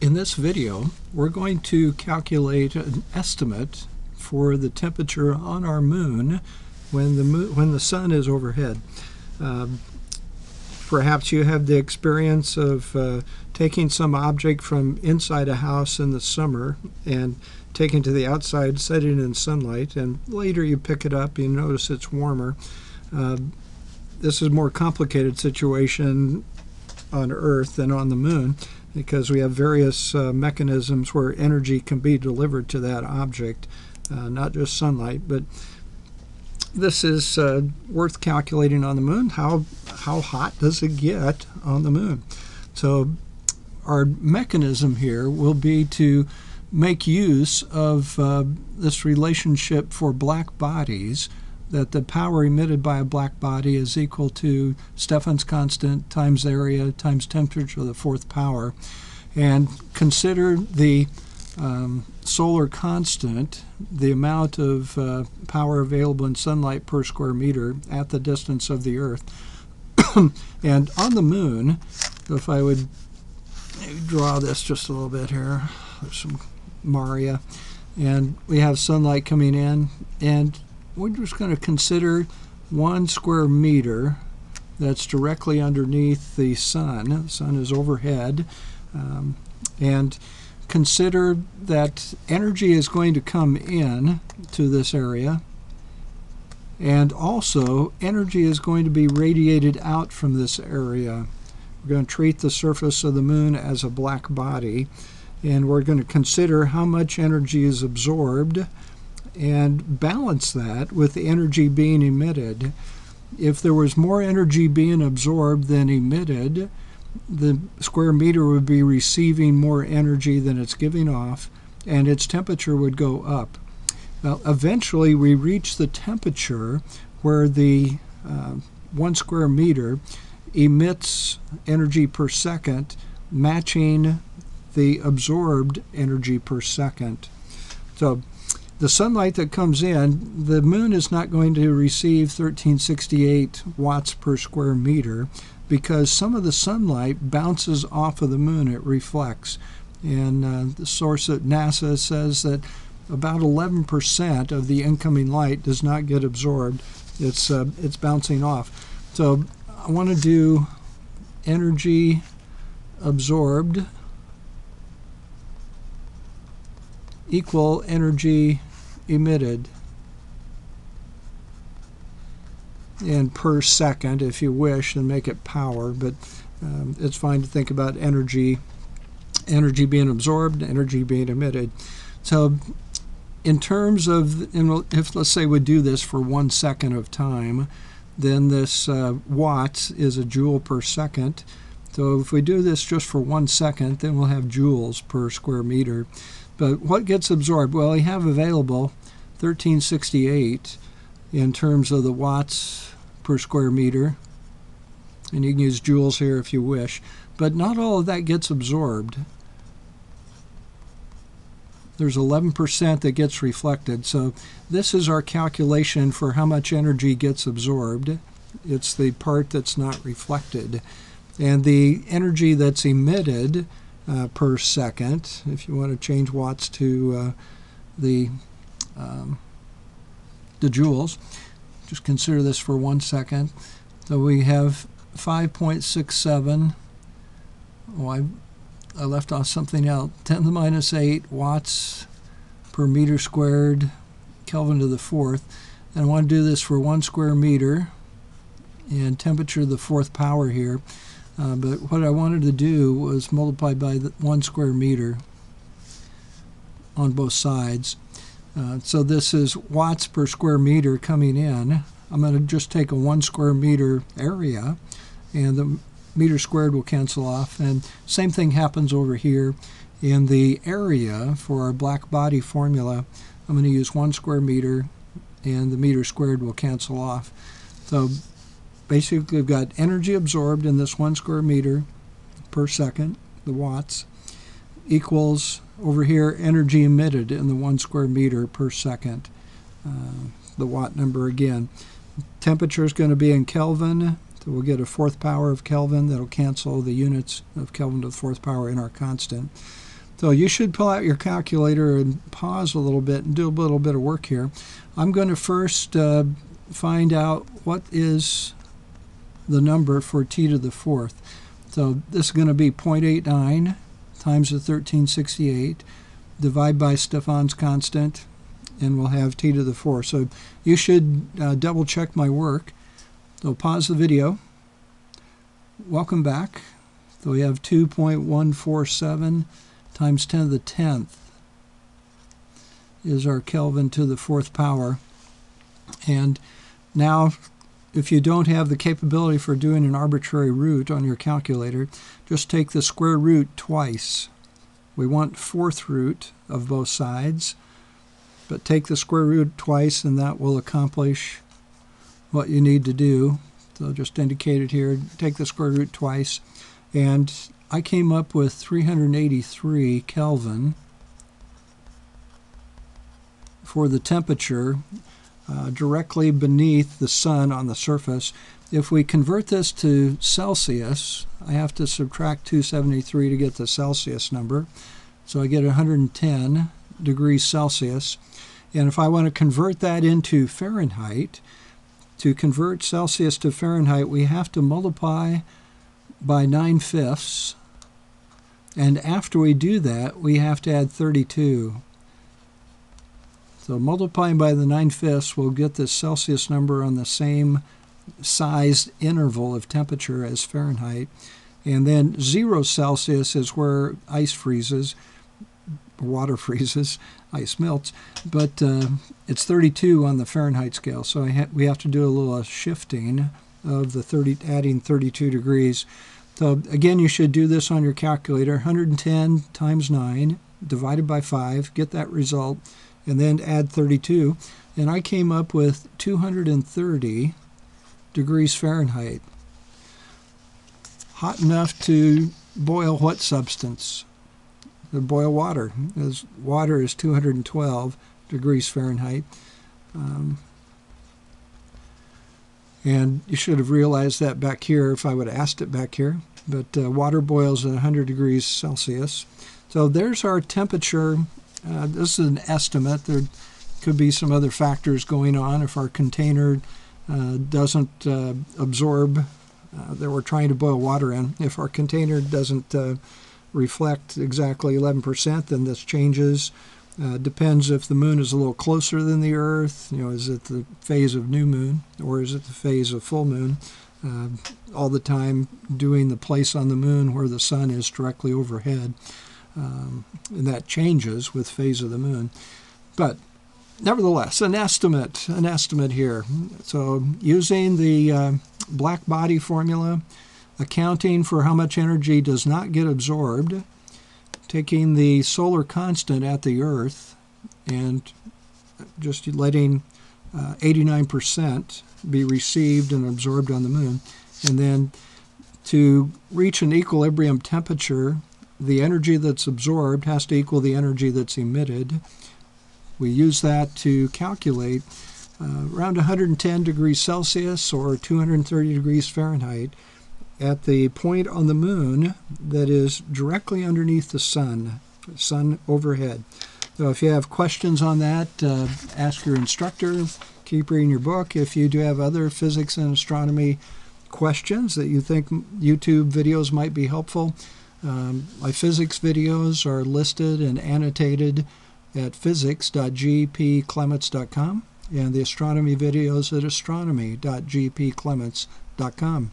In this video, we're going to calculate an estimate for the temperature on our moon when the moon, when the sun is overhead. Um, perhaps you have the experience of uh, taking some object from inside a house in the summer and taking to the outside, setting in sunlight, and later you pick it up, you notice it's warmer. Uh, this is a more complicated situation on Earth than on the moon because we have various uh, mechanisms where energy can be delivered to that object, uh, not just sunlight. But this is uh, worth calculating on the moon. How how hot does it get on the moon? So our mechanism here will be to make use of uh, this relationship for black bodies that the power emitted by a black body is equal to Stefan's constant times area times temperature to the fourth power. And consider the um, solar constant, the amount of uh, power available in sunlight per square meter at the distance of the Earth. and on the moon, if I would draw this just a little bit here, there's some Maria, and we have sunlight coming in, and we're just going to consider one square meter that's directly underneath the sun. The sun is overhead. Um, and consider that energy is going to come in to this area and also energy is going to be radiated out from this area. We're going to treat the surface of the moon as a black body and we're going to consider how much energy is absorbed and balance that with the energy being emitted. If there was more energy being absorbed than emitted, the square meter would be receiving more energy than it's giving off, and its temperature would go up. Well, eventually, we reach the temperature where the uh, one square meter emits energy per second, matching the absorbed energy per second. So the sunlight that comes in, the moon is not going to receive 1368 watts per square meter because some of the sunlight bounces off of the moon, it reflects. And uh, the source at NASA says that about 11% of the incoming light does not get absorbed. It's, uh, it's bouncing off. So I want to do energy absorbed equal energy emitted in per second if you wish and make it power but um, it's fine to think about energy energy being absorbed energy being emitted. So in terms of if let's say we do this for one second of time then this uh, watts is a joule per second. So if we do this just for one second then we'll have joules per square meter but what gets absorbed well we have available 1368 in terms of the watts per square meter. And you can use joules here if you wish. But not all of that gets absorbed. There's 11% that gets reflected. So this is our calculation for how much energy gets absorbed. It's the part that's not reflected. And the energy that's emitted uh, per second, if you want to change watts to uh, the um, the joules. Just consider this for one second. So we have 5.67. Oh, I, I left off something else. 10 to the minus 8 watts per meter squared, Kelvin to the fourth. And I want to do this for one square meter and temperature to the fourth power here. Uh, but what I wanted to do was multiply by the one square meter on both sides. Uh, so this is watts per square meter coming in. I'm going to just take a one square meter area and the meter squared will cancel off. And same thing happens over here in the area for our black body formula. I'm going to use one square meter and the meter squared will cancel off. So basically we've got energy absorbed in this one square meter per second, the watts, equals over here energy emitted in the one square meter per second. Uh, the watt number again. Temperature is going to be in Kelvin. So we'll get a fourth power of Kelvin that'll cancel the units of Kelvin to the fourth power in our constant. So you should pull out your calculator and pause a little bit and do a little bit of work here. I'm going to first uh, find out what is the number for t to the fourth. So this is going to be 0.89 times the 1368, divide by Stefan's constant, and we'll have t to the fourth. So you should uh, double check my work. So pause the video. Welcome back. So we have 2.147 times 10 to the 10th is our Kelvin to the fourth power. And now, if you don't have the capability for doing an arbitrary root on your calculator, just take the square root twice. We want fourth root of both sides, but take the square root twice and that will accomplish what you need to do. So just indicate it here, take the square root twice, and I came up with 383 Kelvin for the temperature uh, directly beneath the sun on the surface. If we convert this to Celsius, I have to subtract 273 to get the Celsius number. So I get 110 degrees Celsius. And if I want to convert that into Fahrenheit, to convert Celsius to Fahrenheit, we have to multiply by 9 fifths. And after we do that, we have to add 32. So multiplying by the 9 fifths will get the Celsius number on the same sized interval of temperature as Fahrenheit. And then 0 Celsius is where ice freezes, water freezes, ice melts. But uh, it's 32 on the Fahrenheit scale, so ha we have to do a little shifting of the 30, adding 32 degrees. So again, you should do this on your calculator. 110 times 9 divided by 5, get that result and then add 32. And I came up with 230 degrees Fahrenheit. Hot enough to boil what substance? To boil water. As water is 212 degrees Fahrenheit. Um, and you should have realized that back here if I would have asked it back here. But uh, water boils at 100 degrees Celsius. So there's our temperature uh, this is an estimate. There could be some other factors going on if our container uh, doesn't uh, absorb uh, that we're trying to boil water in. If our container doesn't uh, reflect exactly 11%, then this changes. Uh, depends if the moon is a little closer than the Earth. You know, is it the phase of new moon or is it the phase of full moon? All the time doing the place on the moon where the sun is directly overhead. Um, and that changes with phase of the moon. But nevertheless, an estimate, an estimate here. So using the uh, black body formula, accounting for how much energy does not get absorbed, taking the solar constant at the Earth and just letting 89% uh, be received and absorbed on the moon, and then to reach an equilibrium temperature the energy that's absorbed has to equal the energy that's emitted. We use that to calculate uh, around 110 degrees Celsius or 230 degrees Fahrenheit at the point on the moon that is directly underneath the sun, sun overhead. So if you have questions on that, uh, ask your instructor. Keep reading your book. If you do have other physics and astronomy questions that you think YouTube videos might be helpful, um, my physics videos are listed and annotated at physics.gpclements.com and the astronomy videos at astronomy.gpclements.com.